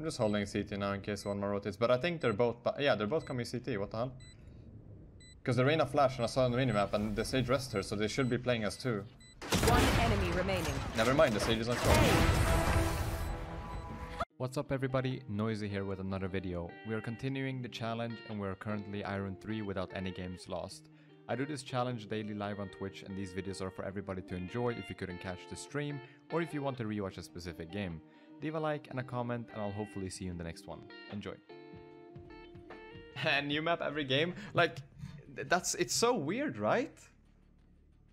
I'm just holding CT now in case one more rotates, but I think they're both. But yeah, they're both coming CT. What the hell? Because the Reyna flash and I saw on the minimap and the Sage rest her, so they should be playing us too. One enemy remaining. Never mind, the Sage is on top. What's up everybody, Noizeeh here with another video. We are continuing the challenge and we are currently Iron 3 without any games lost. I do this challenge daily live on Twitch and these videos are for everybody to enjoy if you couldn't catch the stream or if you want to rewatch a specific game. Leave a like and a comment and I'll hopefully see you in the next one. Enjoy. And new map every game? Like, that's, it's so weird, right?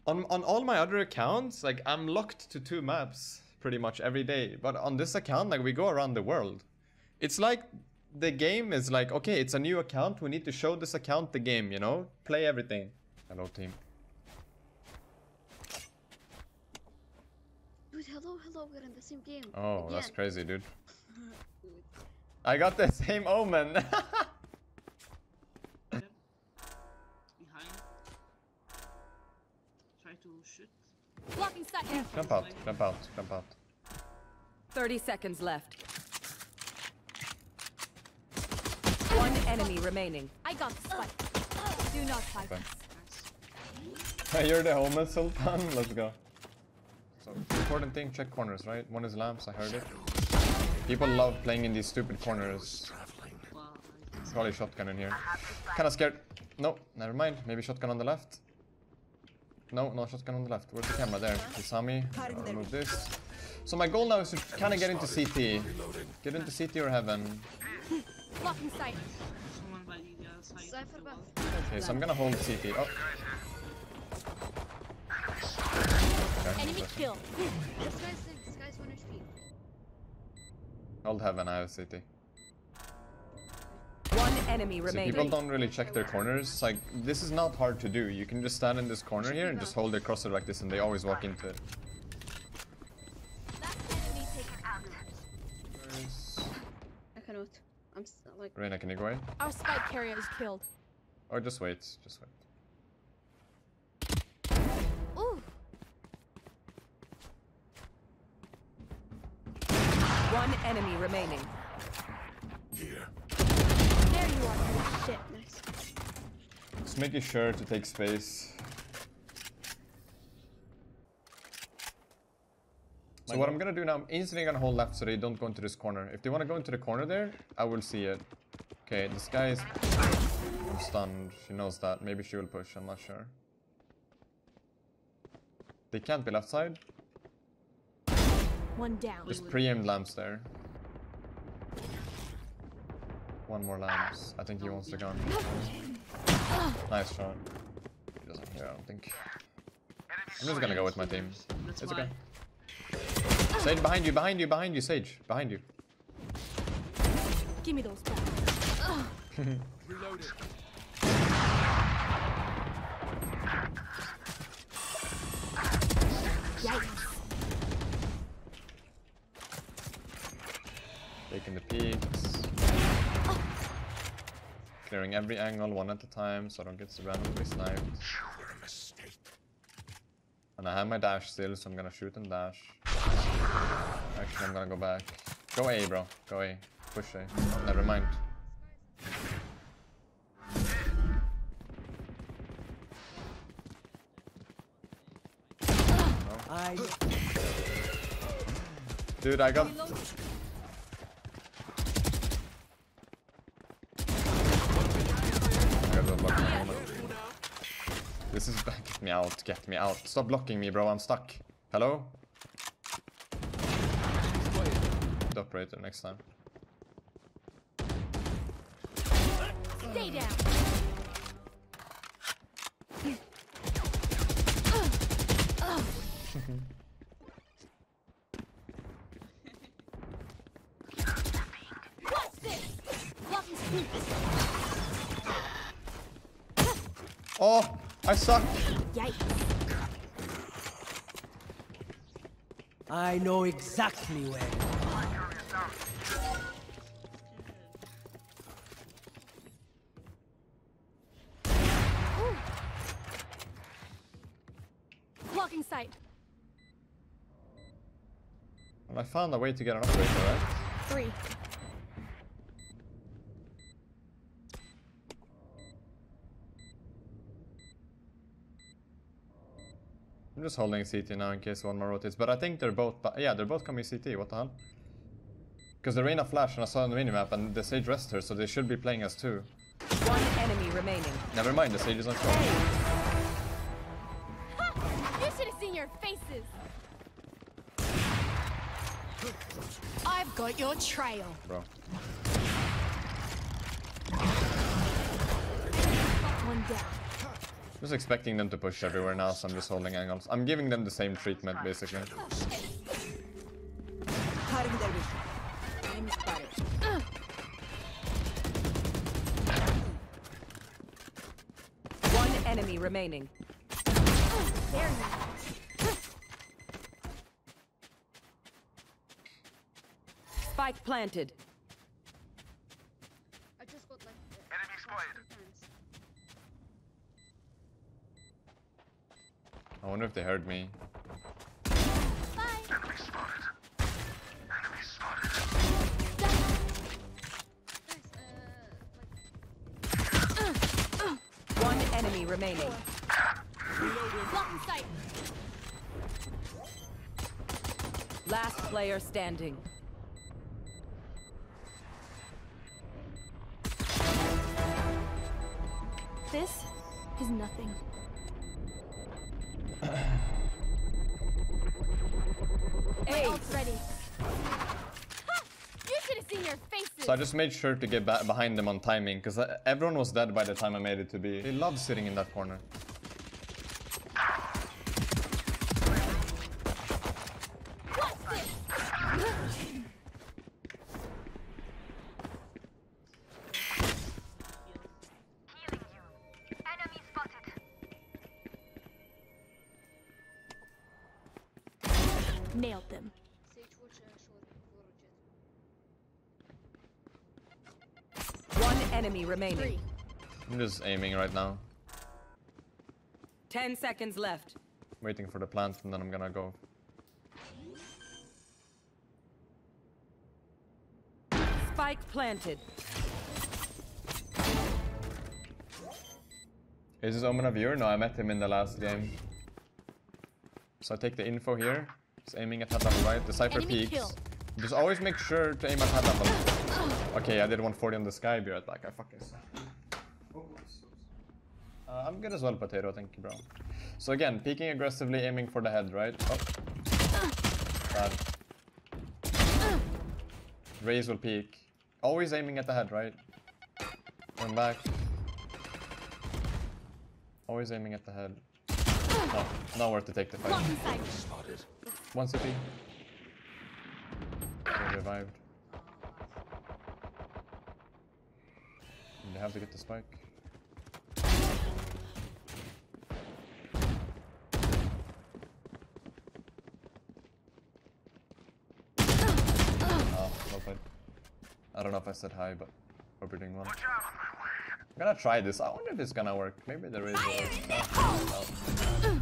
On, on all my other accounts, like, I'm locked to two maps pretty much every day. But on this account, like, we go around the world. It's like the game is like, okay, it's a new account. We need to show this account the game, you know? Play everything. Hello, team. Hello, hello, we're in the same game. Oh, that's crazy, dude. Dude. I got the same omen. behind. Try to shoot. Blocking sight. jump out, jump out, jump out. 30 seconds left. One enemy remaining. I got the spike. Do not fight Okay. You're the omen, Sultan. Let's go. So, important thing, check corners, right? One is lamps, I heard it. People love playing in these stupid corners. Nice. Probably shotgun in here. Kinda scared. No, never mind. Maybe shotgun on the left. No, no shotgun on the left. Where's the camera? There. He saw me. I'll remove this. So my goal now is to kind of get into CT. Get into CT or heaven. Blocking sight. Someone by the other side. Cypher of the back. wall. Okay, so I'm gonna hold CT. Oh. Okay, Enemy perfect. kill. This guy's this guy's one HP. Hold heaven, I have CT. One enemy So remaining. people don't really check their corners. Like, this is not hard to do. You can just stand in this corner here and just hold it crossed like this and they always walk into it. I cannot. I'm like. Reyna, can you go in? Our spike carrier is killed. Or just wait, just wait. One enemy remaining. Here. There you are. Shit. Nice. Just making sure to take space. So what I'm gonna do now, I'm instantly gonna hold left so they don't go into this corner. If they wanna go into the corner there, I will see it. Okay, this guy is... I'm stunned. She knows that. Maybe she will push, I'm not sure. They can't be left side. One down. Just pre-aimed lamps there. One more lamps. I think he wants the gun. Nice shot. He doesn't hear, I don't think. I'm just gonna go with my team. It's why. okay. Sage behind you, behind you, behind you, Sage. Behind you. Give me those back. Yikes. Taking the peeks. Clearing every angle one at a time so I don't get randomly sniped. And I have my dash still, so I'm gonna shoot and dash. Actually, I'm gonna go back. Go A, bro. Go A. Push A. Oh, never mind. I Dude, I got the blocking moment. This is... Get me out, get me out. Stop blocking me, bro. I'm stuck. Hello? The operator next time. Stay down. What's this? Blocking Oh! I suck! Yikes. I know exactly where. Blocking sight. Well, I found a way to get an operator, right? Three. I'm just holding CT now in case one more rotates, but I think they're both. Yeah, they're both coming CT. What the hell? Because the Reyna flashed and I saw on the minimap, and the Sage rest her, so they should be playing us too. One enemy remaining. Never mind, the Sage is on short. You should have seen your faces. I've got your trail. Bro. One down. Just expecting them to push everywhere now, so I'm just holding angles. I'm giving them the same treatment, basically. One enemy remaining. Spike planted. I wonder if they heard me. Bye. Guys, uh, like. One enemy remaining. Last player standing. This is nothing. My Ace. ult's ready. Ha! You should have seen your faces. So I just made sure to get behind them on timing, because uh, everyone was dead by the time I made it to be. They love sitting in that corner. Nailed them. Sage, watch short for Jett. One enemy remaining. Three. I'm just aiming right now. Ten seconds left. Waiting for the plant, and then I'm gonna go. Spike planted. Is this Omen a viewer? No, I met him in the last game. So I take the info here. Just aiming at head level right. The Cypher Enemy peaks. kill. Just always make sure to aim at head level. Okay, I did 140 on the Skye. Be right back. I fucking suck. Uh, I'm good as well, Potato. Thank you, bro. So again, peeking aggressively, aiming for the head, right? Oh. Bad. Raze will peek. Always aiming at the head, right? Turn back. Always aiming at the head. No, not worth to take the fight. One CP. Revived. They have to get the spike. Oh, well played. I don't know if I said hi, but hope you're doing well. I'm gonna try this. I wonder if it's gonna work. Maybe there is. Ah, will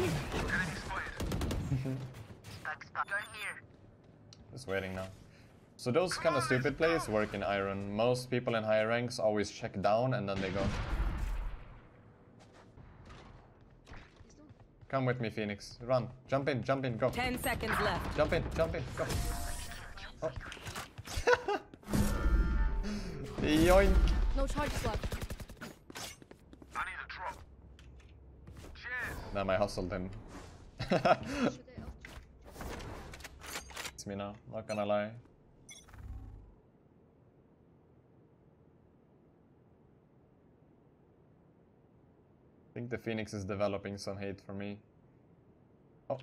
work. No, no. Your fault. Just waiting now. So those kind of stupid plays work in Iron. Most people in higher ranks always check down and then they go. Come with me, Phoenix. Run. Jump in, jump in, go. Ten seconds left. Jump in, jump in, go. Oh. Yoink. No charges left. Damn, I him. Should it's me now, not gonna lie. I think the Phoenix is developing some hate for me. Oh.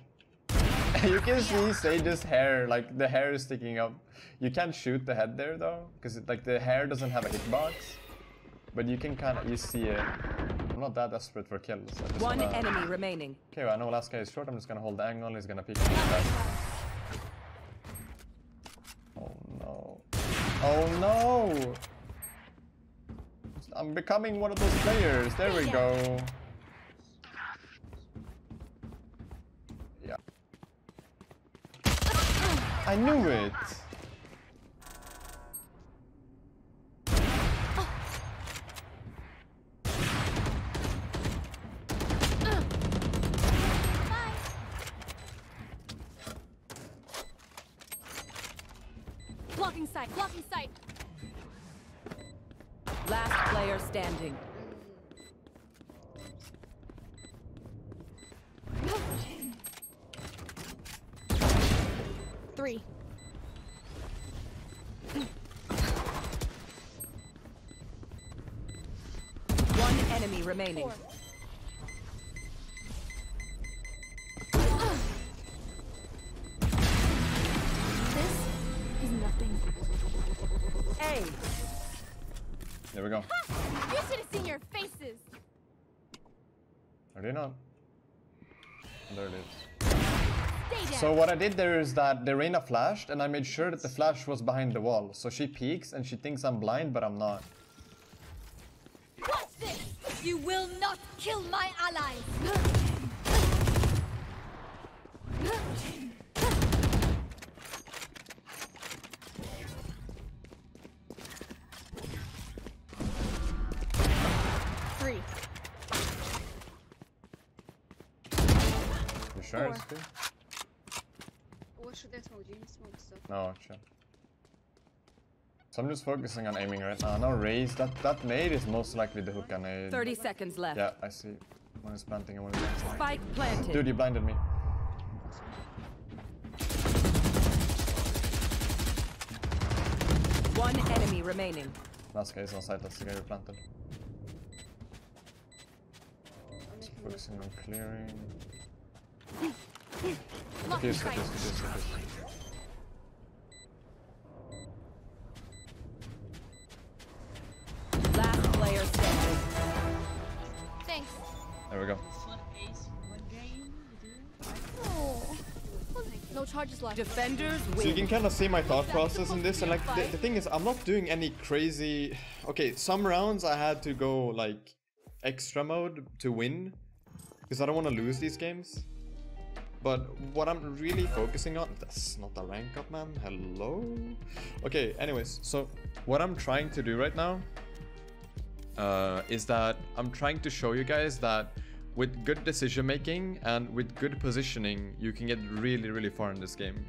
you can see Sage's hair, like the hair is sticking up. You can't shoot the head there though, because like the hair doesn't have a hitbox. But you can kind of, you see it. I'm not that desperate for kills. One wanna- enemy remaining. Okay, well, I know last guy is short. I'm just gonna hold the angle. He's gonna peek. me. Oh no. Oh no! I'm becoming one of those players. There we go. Yeah. I knew it. Blocking sight. Blocking sight. Last player standing. Three. One enemy remaining. Four. Not? There it is. So what I did there is that the Reyna flashed and I made sure that the flash was behind the wall. So she peeks and she thinks I'm blind, but I'm not. Watch this. You will not kill my allies. Three. You sure Four. good? What should they smoke? Do you need smoke stuff? Oh, no, chill. So I'm just focusing on aiming right now. No Raze. That that nade is most likely the hook nade. 30 seconds left. Yeah, I see. One is planting and one is planting. Spike planted. Dude, you blinded me. One enemy remaining. Last guy is on site. That's the guy who planted. I'm Focusing on clearing. Last player standing. Thanks. There we go. Fuck ace. One game. Oh. No charges left. Defenders So you can kind of see my thought process in this, and like the, the thing is, I'm not doing any crazy. Okay, some rounds I had to go like extra mode to win, because I don't want to lose these games. But what I'm really focusing on, that's not a rank up, man. Hello. Okay. Anyways, so what I'm trying to do right now uh, is that I'm trying to show you guys that with good decision making and with good positioning, you can get really, really far in this game.